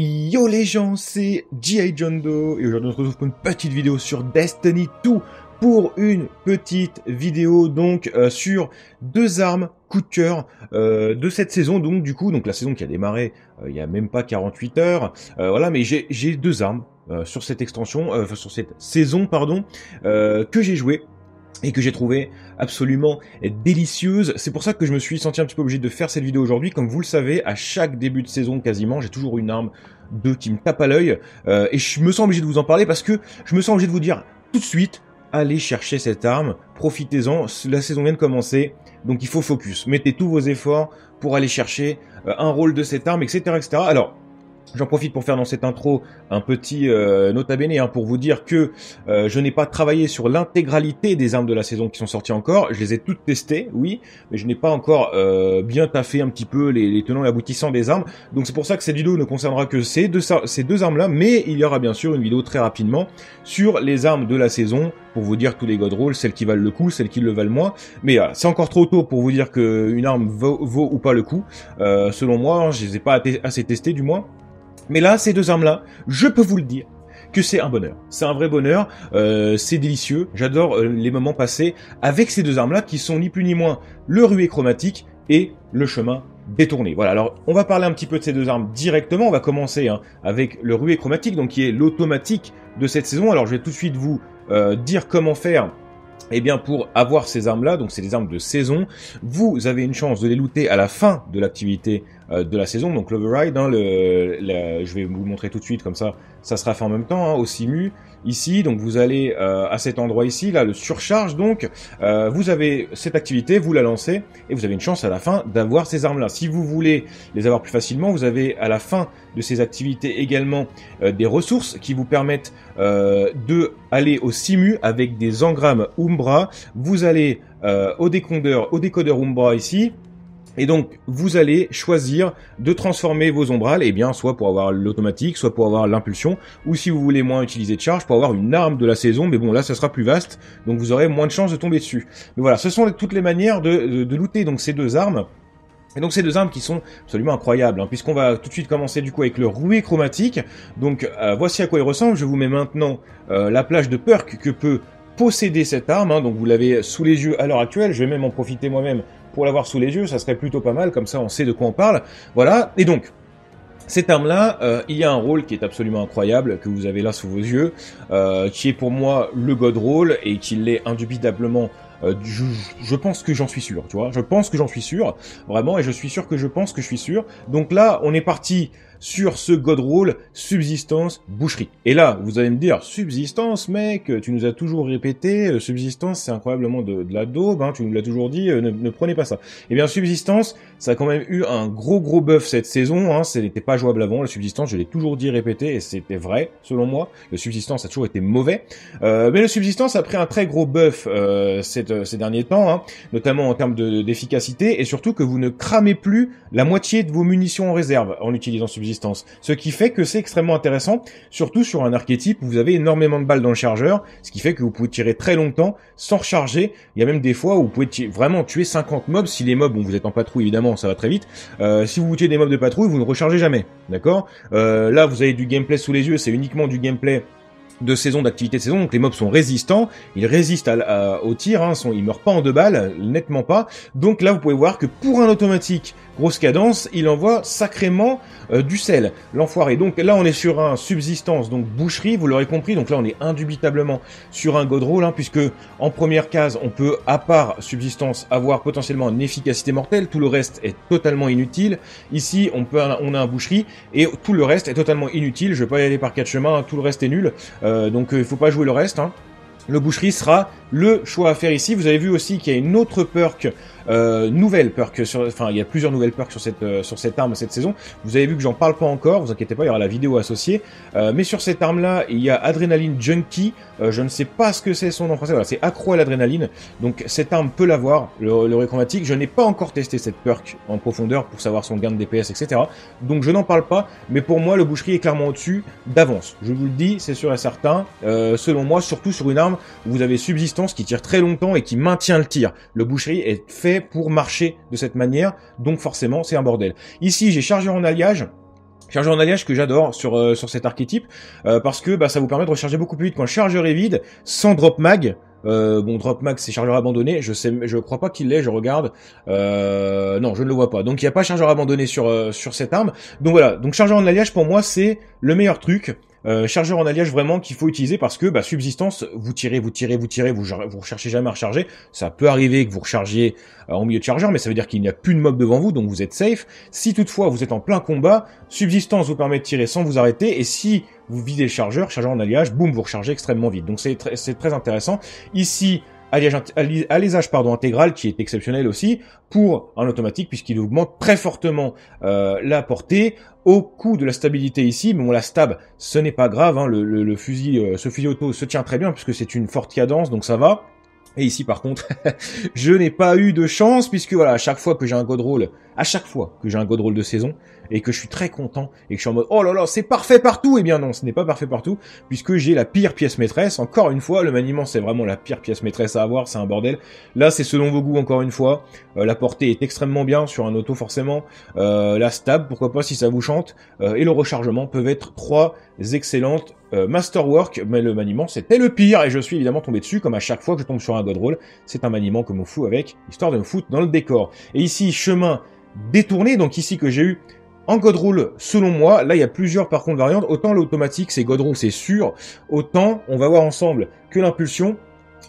Yo les gens, c'est G.I. John Doe et aujourd'hui on se retrouve pour une petite vidéo sur Destiny 2 pour une petite vidéo donc euh, sur deux armes coup de cœur euh, de cette saison donc du coup donc la saison qui a démarré euh, il y a même pas 48 heures voilà mais j'ai deux armes sur cette extension sur cette saison pardon que j'ai joué et que j'ai trouvé absolument délicieuse. C'est pour ça que je me suis senti un petit peu obligé de faire cette vidéo aujourd'hui. Comme vous le savez, à chaque début de saison quasiment, j'ai toujours une arme de qui me tape à l'œil. Euh, et je me sens obligé de vous en parler parce que je me sens obligé de vous dire tout de suite, allez chercher cette arme, profitez-en, la saison vient de commencer, donc il faut focus. Mettez tous vos efforts pour aller chercher euh, un rôle de cette arme, etc. etc. Alors, J'en profite pour faire dans cette intro un petit euh, nota bene hein, pour vous dire que euh, je n'ai pas travaillé sur l'intégralité des armes de la saison qui sont sorties encore. Je les ai toutes testées, oui, mais je n'ai pas encore euh, bien taffé un petit peu les, tenants et aboutissants des armes. Donc c'est pour ça que cette vidéo ne concernera que ces deux, armes-là, mais il y aura bien sûr une vidéo très rapidement sur les armes de la saison pour vous dire tous les god rolls, celles qui valent le coup, celles qui le valent moins. Mais c'est encore trop tôt pour vous dire qu'une arme vaut, vaut, ou pas le coup. selon moi, hein, je les ai pas assez testées du moins. Mais là, ces deux armes-là, je peux vous le dire, que c'est un bonheur. C'est un vrai bonheur, euh, c'est délicieux, j'adore euh, les moments passés avec ces deux armes-là qui sont ni plus ni moins le ruée chromatique et le chemin détourné. Voilà, alors on va parler un petit peu de ces deux armes directement, on va commencer hein, avec le ruée chromatique, donc qui est l'automatique de cette saison. Alors je vais tout de suite vous euh, dire comment faire eh bien, pour avoir ces armes-là, donc c'est des armes de saison, vous avez une chance de les looter à la fin de l'activité de la saison, donc l'override, hein, le, je vais vous montrer tout de suite, comme ça, ça sera fait en même temps, hein, au simu, ici, donc vous allez euh, à cet endroit ici, là, le surcharge, donc, euh, vous avez cette activité, vous la lancez, et vous avez une chance à la fin d'avoir ces armes-là. Si vous voulez les avoir plus facilement, vous avez à la fin de ces activités également des ressources qui vous permettent de aller au simu avec des engrammes Umbra, vous allez au décodeur, au décodeur Umbra ici, et donc, vous allez choisir de transformer vos ombrales, et eh bien, soit pour avoir l'automatique, soit pour avoir l'impulsion, ou si vous voulez moins utiliser de charge, pour avoir une arme de la saison, mais bon, là, ça sera plus vaste, donc vous aurez moins de chances de tomber dessus. Mais voilà, ce sont toutes les manières de, looter donc ces deux armes. Et donc ces deux armes qui sont absolument incroyables, hein, puisqu'on va tout de suite commencer du coup avec le rouet chromatique. Donc euh, voici à quoi il ressemble, je vous mets maintenant euh, la plage de perk que peut posséder cette arme, hein. donc vous l'avez sous les yeux à l'heure actuelle, je vais même en profiter moi-même pour l'avoir sous les yeux, ça serait plutôt pas mal, comme ça on sait de quoi on parle. Voilà, et donc, cette arme-là, euh, il y a un rôle qui est absolument incroyable, que vous avez là sous vos yeux, euh, qui est pour moi le God Roll, et qui l'est indubitablement euh, je, pense que j'en suis sûr, tu vois. Je pense que j'en suis sûr, vraiment, et je suis sûr que je pense que je suis sûr. Donc là, on est parti sur ce God Roll subsistance boucherie. Et là, vous allez me dire, subsistance, mec, tu nous as toujours répété, euh, subsistance, c'est incroyablement de, la daube, hein, tu nous l'as toujours dit, euh, ne, prenez pas ça. Eh bien, subsistance, ça a quand même eu un gros gros buff cette saison, hein, ce n'était pas jouable avant, le subsistance, je l'ai toujours dit, répété, et c'était vrai, selon moi, le subsistance a toujours été mauvais, euh, mais le subsistance a pris un très gros buff cette, ces derniers temps, hein, notamment en termes d'efficacité, et surtout que vous ne cramez plus la moitié de vos munitions en réserve en utilisant subsistance ce qui fait que c'est extrêmement intéressant, surtout sur un archétype où vous avez énormément de balles dans le chargeur, ce qui fait que vous pouvez tirer très longtemps sans recharger. Il y a même des fois où vous pouvez vraiment tuer 50 mobs. Si les mobs, bon vous êtes en patrouille évidemment, ça va très vite. Euh, si vous tuez des mobs de patrouille, vous ne rechargez jamais. D'accord? Euh, Là vous avez du gameplay sous les yeux, c'est uniquement du gameplay de saison, d'activité saison, donc les mobs sont résistants, ils résistent au tir, hein, sont, ils meurent pas en deux balles, nettement pas. Donc là, vous pouvez voir que pour un automatique grosse cadence, il envoie sacrément euh, du sel, l'enfoiré. Donc là, on est sur un subsistance, donc boucherie, vous l'aurez compris. Donc là, on est indubitablement sur un god roll, hein, puisque en première case, on peut, à part subsistance, avoir potentiellement une efficacité mortelle. Tout le reste est totalement inutile. Ici, on peut, on a un boucherie et tout le reste est totalement inutile. Je vais pas y aller par quatre chemins, tout le reste est nul. Euh, donc euh, il faut pas jouer le reste. Hein. Le boucherie sera le choix à faire ici. Vous avez vu aussi qu'il y a une autre perk euh, nouvelle perk sur, enfin il y a plusieurs nouvelles perks sur cette euh, sur cette arme cette saison. Vous avez vu que j'en parle pas encore, vous inquiétez pas, il y aura la vidéo associée. Euh, mais sur cette arme là, il y a Adrénaline Junkie. Je ne sais pas ce que c'est son nom français. Voilà, c'est accro à l'adrénaline. Donc cette arme peut l'avoir, le, le chromatique. Je n'ai pas encore testé cette perk en profondeur pour savoir son gain de DPS, etc. Donc je n'en parle pas. Mais pour moi, le boucherie est clairement au-dessus d'avance. Je vous le dis, c'est sûr et certain. selon moi, surtout sur une arme où vous avez qui tire très longtemps et qui maintient le tir. Le boucherie est fait pour marcher de cette manière, donc forcément c'est un bordel. Ici j'ai chargeur en alliage, Chargeur en alliage que j'adore sur sur cet archétype parce que bah, ça vous permet de recharger beaucoup plus vite quand le chargeur est vide sans drop mag euh, bon, Drop Max, c'est chargeur abandonné. Je sais, je crois pas qu'il l'ait. Je regarde. Euh, non, je ne le vois pas. Donc il n'y a pas chargeur abandonné sur euh, sur cette arme. Donc voilà. Donc chargeur en alliage pour moi c'est le meilleur truc. Euh, chargeur en alliage vraiment qu'il faut utiliser parce que bah, subsistance, vous tirez, vous tirez, vous tirez, vous recherchez jamais à recharger. Ça peut arriver que vous rechargiez euh, en milieu de chargeur, mais ça veut dire qu'il n'y a plus de mob devant vous, donc vous êtes safe. Si toutefois vous êtes en plein combat, subsistance vous permet de tirer sans vous arrêter, et si vous videz le chargeur, chargeur en alliage, boum, vous rechargez extrêmement vite. Donc c'est très intéressant. Ici, alliage, pardon, intégral qui est exceptionnel aussi pour un automatique puisqu'il augmente très fortement euh, la portée au coût de la stabilité ici. Mais bon, la stab, ce n'est pas grave. Hein, le, fusil, euh, ce fusil auto se tient très bien puisque c'est une forte cadence, donc ça va. Et ici, par contre, je n'ai pas eu de chance puisque voilà, à chaque fois que j'ai un god roll, à chaque fois que j'ai un god roll de saison et que je suis très content et que je suis en mode oh là là, c'est parfait partout. Eh bien non, ce n'est pas parfait partout puisque j'ai la pire pièce maîtresse. Encore une fois, le maniement c'est vraiment la pire pièce maîtresse à avoir, c'est un bordel. Là, c'est selon vos goûts encore une fois. Euh, la portée est extrêmement bien sur un auto forcément. Euh, la stab, pourquoi pas si ça vous chante, euh, et le rechargement peuvent être trois excellentes masterwork, mais le maniement c'était le pire et je suis évidemment tombé dessus comme à chaque fois que je tombe sur un god roll, c'est un maniement que me fout avec, histoire de me foutre dans le décor. Et ici, chemin détourné, donc ici que j'ai eu en Godrule, selon moi, là il y a plusieurs par contre variantes, autant l'automatique c'est Godrule c'est sûr, autant on va voir ensemble que l'impulsion,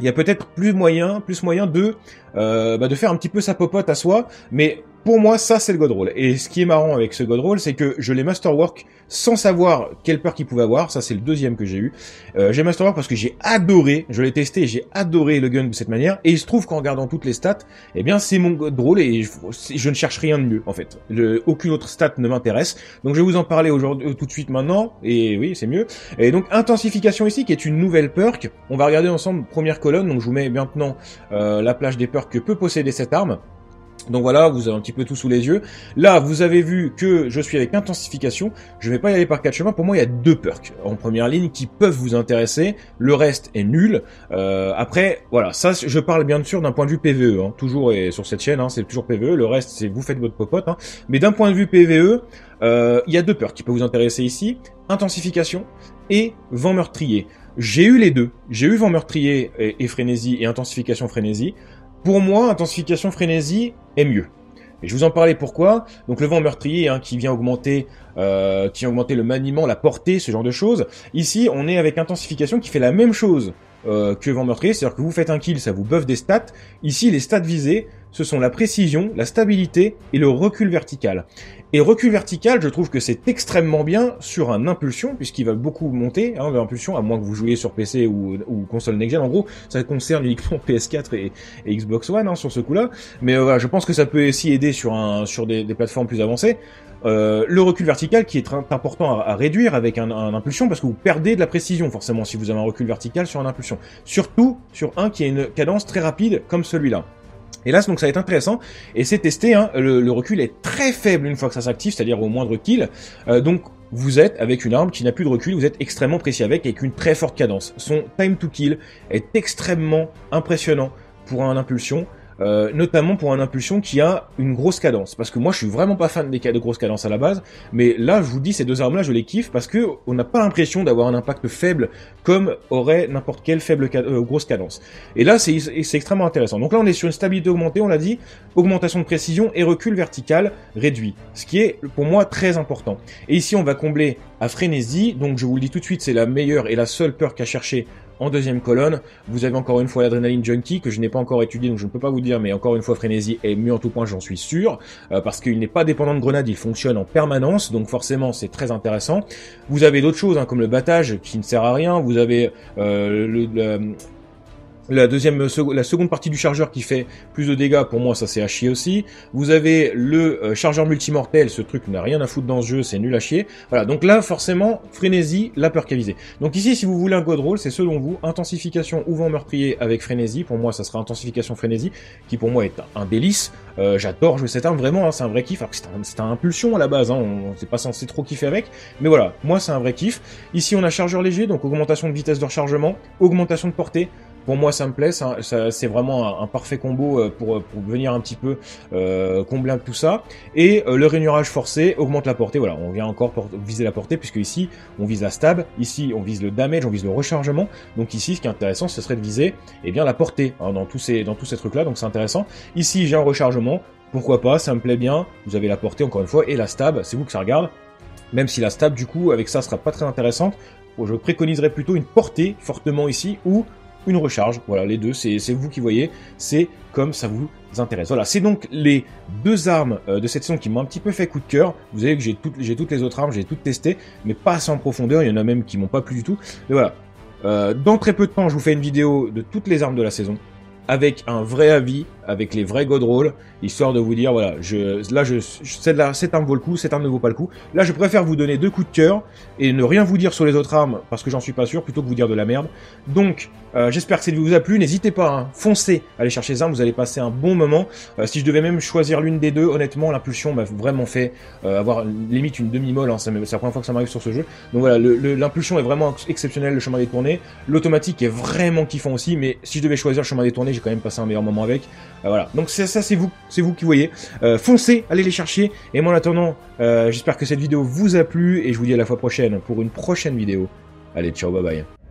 il y a peut-être plus moyen, plus moyen de, euh, bah, de faire un petit peu sa popote à soi, mais pour moi, ça, c'est le God Roll. Et ce qui est marrant avec ce God Roll, c'est que je l'ai Masterwork sans savoir quelle peur qu'il pouvait avoir. Ça, c'est le deuxième que j'ai eu. Euh, j'ai Masterwork parce que j'ai adoré, je l'ai testé, j'ai adoré le gun de cette manière. Et il se trouve qu'en regardant toutes les stats, eh bien, c'est mon God Roll et je, ne cherche rien de mieux, en fait. aucune autre stat ne m'intéresse. Donc, je vais vous en parler aujourd'hui, euh, tout de suite maintenant. Et oui, c'est mieux. Et donc, intensification ici, qui est une nouvelle perk. On va regarder ensemble première colonne. Donc, je vous mets maintenant euh, la plage des perks que peut posséder cette arme. Donc voilà, vous avez un petit peu tout sous les yeux. Là, vous avez vu que je suis avec intensification. Je vais pas y aller par quatre chemins. Pour moi, il y a deux perks en première ligne qui peuvent vous intéresser. Le reste est nul. Euh, après, voilà, ça, je parle bien sûr d'un point de vue PVE. Hein. Toujours et sur cette chaîne, hein, c'est toujours PVE. Le reste, c'est vous faites votre popote. Hein. Mais d'un point de vue PVE, euh, il y a deux perks qui peuvent vous intéresser ici intensification et vent meurtrier. J'ai eu les deux. J'ai eu vent meurtrier et, et frénésie et intensification frénésie. Pour moi, intensification frénésie est mieux. Et je vous en parlais pourquoi. Donc le vent meurtrier hein, qui vient augmenter, euh, qui vient augmenter le maniement, la portée, ce genre de choses. Ici, on est avec intensification qui fait la même chose euh, que vent meurtrier, c'est-à-dire que vous faites un kill, ça vous buff des stats. Ici, les stats visés, ce sont la précision, la stabilité et le recul vertical. Et recul vertical, je trouve que c'est extrêmement bien sur un impulsion, puisqu'il va beaucoup monter, hein, l'impulsion, à moins que vous jouiez sur PC ou, console next-gen. En gros, ça concerne uniquement PS4 et, Xbox One hein, sur ce coup-là. Mais euh, voilà, je pense que ça peut aussi aider sur, sur des, plateformes plus avancées. Euh, le recul vertical qui est important à, réduire avec un, un, impulsion parce que vous perdez de la précision forcément si vous avez un recul vertical sur un impulsion. Surtout sur un qui a une cadence très rapide comme celui-là. Et là, donc ça va être intéressant. Et c'est testé, hein, le, recul est très faible une fois que ça s'active, c'est-à-dire au moindre kill. Euh, donc vous êtes avec une arme qui n'a plus de recul, vous êtes extrêmement précis avec, avec une très forte cadence. Son time to kill est extrêmement impressionnant pour un impulsion. Euh, notamment pour un impulsion qui a une grosse cadence. Parce que moi, je suis vraiment pas fan des cas de grosses cadences à la base, mais là, je vous dis, ces deux armes-là, je les kiffe parce que on n'a pas l'impression d'avoir un impact faible comme aurait n'importe quelle faible euh, grosse cadence. Et là, c'est extrêmement intéressant. Donc là, on est sur une stabilité augmentée, on l'a dit, augmentation de précision et recul vertical réduit, ce qui est pour moi très important. Et ici, on va combler frénésie, donc je vous le dis tout de suite, c'est la meilleure et la seule peur qu'à chercher en deuxième colonne, vous avez encore une fois l'adrénaline junkie que je n'ai pas encore étudié, donc je ne peux pas vous dire, mais encore une fois, Frénésie est mieux en tout point, j'en suis sûr, euh, parce qu'il n'est pas dépendant de grenade, il fonctionne en permanence, donc forcément c'est très intéressant. Vous avez d'autres choses, hein, comme le battage qui ne sert à rien, vous avez euh, le, la deuxième, la seconde partie du chargeur qui fait plus de dégâts, pour moi ça c'est à chier aussi. Vous avez le euh, chargeur multimortel, ce truc n'a rien à foutre dans ce jeu, c'est nul à chier. Voilà, donc là forcément, frénésie, la peur viser. Donc ici, si vous voulez un god roll, c'est selon vous, intensification ou vent meurtrier avec frénésie. Pour moi, ça sera intensification frénésie, qui pour moi est un délice. Euh, j'adore jouer cette arme, vraiment, hein, c'est un vrai kiff. Alors que c'est un, impulsion à la base, hein, on c'est pas censé trop kiffer avec. Mais voilà, moi c'est un vrai kiff. Ici on a chargeur léger, donc augmentation de vitesse de rechargement, augmentation de portée, Pour moi, ça me plaît. Ça, c'est vraiment un, parfait combo euh, pour, pour venir un petit peu euh, combler tout ça. Et euh, le rainurage forcé augmente la portée. Voilà, on vient encore viser la portée puisque ici, on vise la stab. Ici, on vise le damage, on vise le rechargement. Donc ici, ce qui est intéressant, ce serait de viser eh bien la portée hein, dans tous ces dans tous ces trucs là. Donc c'est intéressant. Ici, j'ai un rechargement. Pourquoi pas? Ça me plaît bien. Vous avez la portée encore une fois et la stab. C'est vous que ça regarde. Même si la stab, du coup, avec ça, sera pas très intéressante. je préconiserais plutôt une portée fortement ici ou une recharge. Voilà, les deux, c'est vous qui voyez. C'est comme ça vous intéresse. Voilà, c'est donc les deux armes euh, de cette saison qui m'ont un petit peu fait coup de cœur. Vous savez que j'ai toutes, les autres armes, j'ai toutes testées, mais pas en profondeur. Il y en a même qui m'ont pas plu du tout. Mais voilà. Euh, dans très peu de temps, je vous fais une vidéo de toutes les armes de la saison avec un vrai avis, avec les vrais god rolls, histoire de vous dire, voilà, je, là, je, cette, arme vaut le coup, cette arme ne vaut pas le coup. Là, je préfère vous donner deux coups de cœur et ne rien vous dire sur les autres armes, parce que j'en suis pas sûr, plutôt que vous dire de la merde. Donc, euh, j'espère que cette vidéo vous a plu. N'hésitez pas, hein, foncez, aller chercher les armes, vous allez passer un bon moment. Euh, si je devais même choisir l'une des deux, honnêtement, l'impulsion m'a vraiment fait euh, avoir limite une demi-molle, hein, c'est la première fois que ça m'arrive sur ce jeu. Donc voilà, l'impulsion est vraiment exceptionnelle, le chemin détourné. L'automatique est vraiment kiffant aussi, mais si je devais choisir le chemin détourné, j'ai quand même passé un meilleur moment avec. Voilà, donc ça, c'est vous, c'est vous qui voyez. foncez, allez les chercher. Et moi en attendant, j'espère que cette vidéo vous a plu et je vous dis à la fois prochaine pour une prochaine vidéo. Allez, ciao, bye bye.